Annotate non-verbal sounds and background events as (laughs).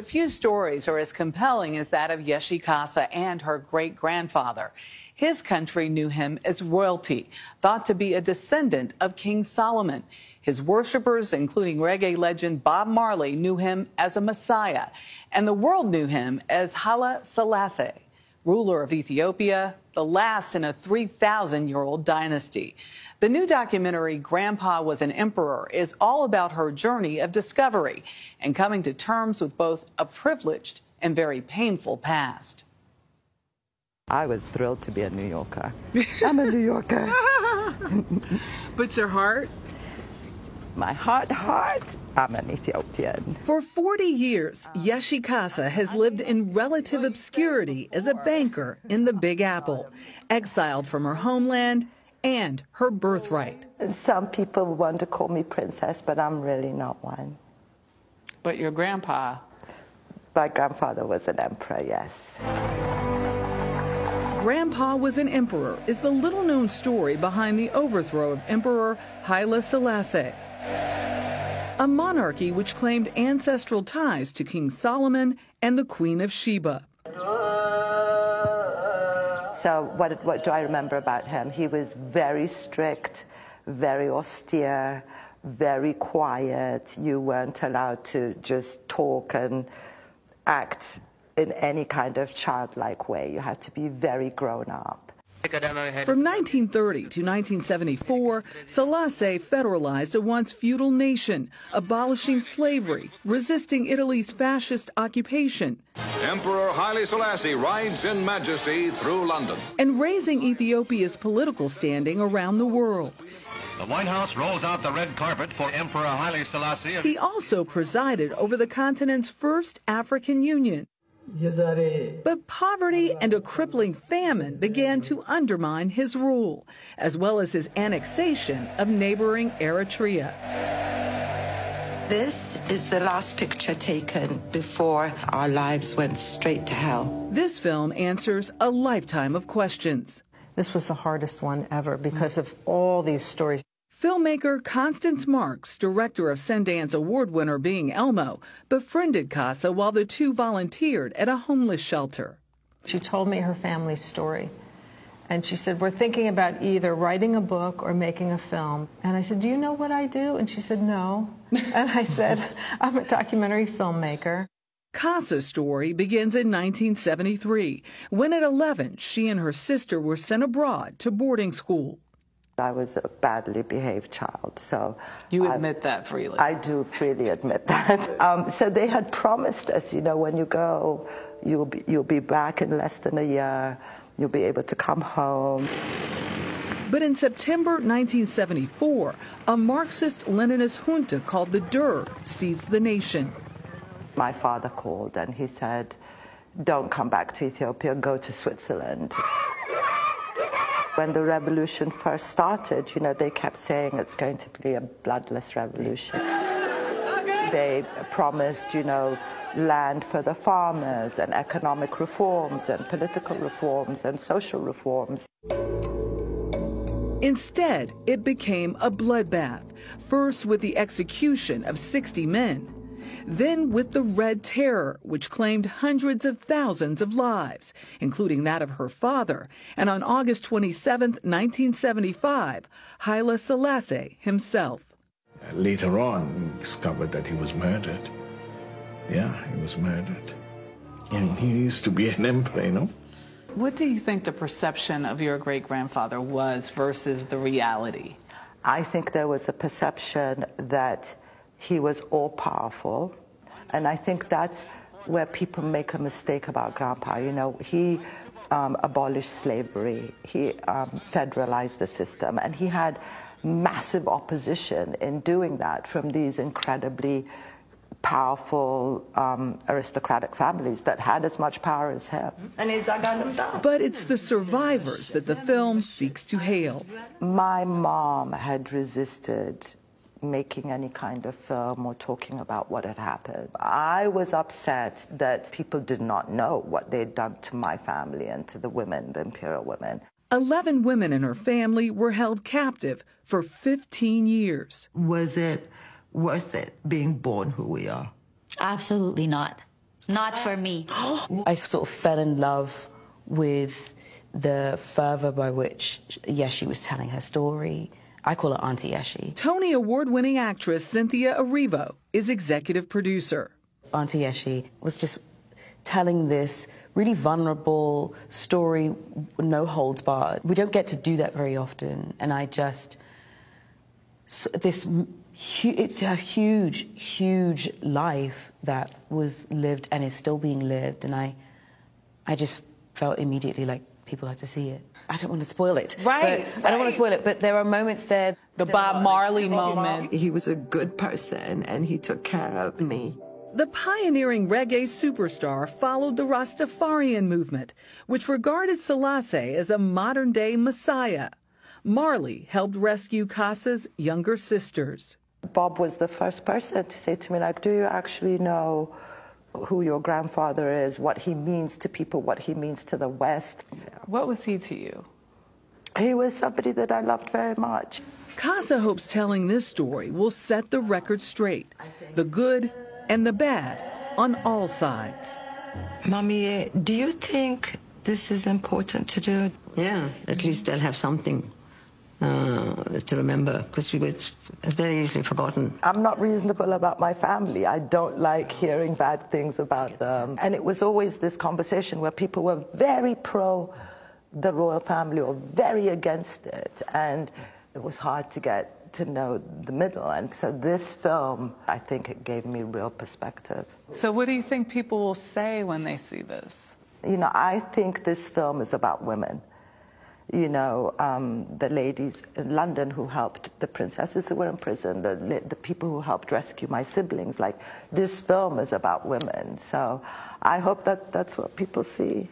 A few stories are as compelling as that of Yeshi Casa and her great grandfather. His country knew him as royalty, thought to be a descendant of King Solomon. His worshippers, including reggae legend Bob Marley, knew him as a messiah, and the world knew him as Haile Selassie, ruler of Ethiopia, the last in a 3,000 year old dynasty. The new documentary, Grandpa Was an Emperor, is all about her journey of discovery and coming to terms with both a privileged and very painful past. I was thrilled to be a New Yorker. I'm a New Yorker. (laughs) but your heart? My heart, heart, I'm an Ethiopian. For 40 years, Yeshi Casa has lived in relative obscurity as a banker in the Big Apple, exiled from her homeland and her birthright. Some people want to call me princess, but I'm really not one. But your grandpa? My grandfather was an emperor, yes. Grandpa was an emperor is the little known story behind the overthrow of Emperor Haile Selassie. A monarchy which claimed ancestral ties to King Solomon and the Queen of Sheba. So, what, what do I remember about him? He was very strict, very austere, very quiet. You weren't allowed to just talk and act in any kind of childlike way. You had to be very grown up. From 1930 to 1974, Selassie federalized a once feudal nation, abolishing slavery, resisting Italy's fascist occupation. Emperor Haile Selassie rides in majesty through London. And raising Ethiopia's political standing around the world. The White House rolls out the red carpet for Emperor Haile Selassie. He also presided over the continent's first African Union. Uh, but poverty and a crippling famine began to undermine his rule, as well as his annexation of neighboring Eritrea. This is the last picture taken before our lives went straight to hell. This film answers a lifetime of questions. This was the hardest one ever because of all these stories. Filmmaker Constance Marks, director of Sundance Award winner Being Elmo, befriended Casa while the two volunteered at a homeless shelter. She told me her family story. And she said, We're thinking about either writing a book or making a film. And I said, Do you know what I do? And she said, No. (laughs) and I said, I'm a documentary filmmaker. Casa's story begins in 1973, when at 11 she and her sister were sent abroad to boarding school. I was a badly behaved child. So you admit I, that freely. I do freely admit that. (laughs) Um, so they had promised us, you know, when you go, you'll be, you'll be back in less than a year. You'll be able to come home. But in September 1974, a Marxist-Leninist junta called the Derg seized the nation. My father called and he said, don't come back to Ethiopia, go to Switzerland. When the revolution first started, you know, they kept saying it's going to be a bloodless revolution. They promised, you know, land for the farmers and economic reforms and political reforms and social reforms. Instead, it became a bloodbath, first with the execution of 60 men then with the Red Terror, which claimed hundreds of thousands of lives, including that of her father, and on August 27, 1975, Haile Selassie himself. Uh, later on, we discovered that he was murdered. Yeah, he was murdered. I mean, he used to be an emperor, you know? What do you think the perception of your great grandfather was versus the reality? I think there was a perception that he was all powerful. And I think that's where people make a mistake about Grandpa. You know, he um, abolished slavery, he um, federalized the system, and he had massive opposition in doing that from these incredibly powerful um, aristocratic families that had as much power as him. But it's the survivors that the film seeks to hail. My mom had resisted making any kind of film or talking about what had happened. I was upset that people did not know what they'd done to my family and to the women, the imperial women. Eleven women in her family were held captive for 15 years. Was it worth it being born who we are? Absolutely not. not for me. (gasps) I sort of fell in love with the fervor by which Yeshi was telling her story. I call her Auntie Yeshi. Tony Award winning actress Cynthia Erivo is executive producer. Auntie Yeshi was just telling this really vulnerable story, no holds barred. We don't get to do that very often, and I just this it's a huge, huge life that was lived and is still being lived, and I, I just felt immediately like people had to see it. I don't want to spoil it. Right. right. I don't want to spoil it, but there are moments there. The Bob Marley oh, moment. He was a good person and he took care of me. The pioneering reggae superstar followed the Rastafarian movement, which regarded Selassie as a modern day messiah. Marley helped rescue Kasa's younger sisters. Bob was the first person to say to me, like, do you actually know who your grandfather is, what he means to people, what he means to the West? What was he to you? He was somebody that I loved very much. Casa hopes telling this story will set the record straight, the good and the bad on all sides. Mommy, do you think this is important to do? Yeah, at least they'll have something uh, to remember because it's, it's very easily forgotten. I'm not reasonable about my family. I don't like hearing bad things about them. And it was always this conversation where people were very pro the royal family were very against it. And it was hard to get to know the middle. And so this film, I think it gave me real perspective. So what do you think people will say when they see this? You know, I think this film is about women you know, um, the ladies in London who helped the princesses who were in prison, the, the people who helped rescue my siblings. Like, this film is about women. So I hope that that's what people see.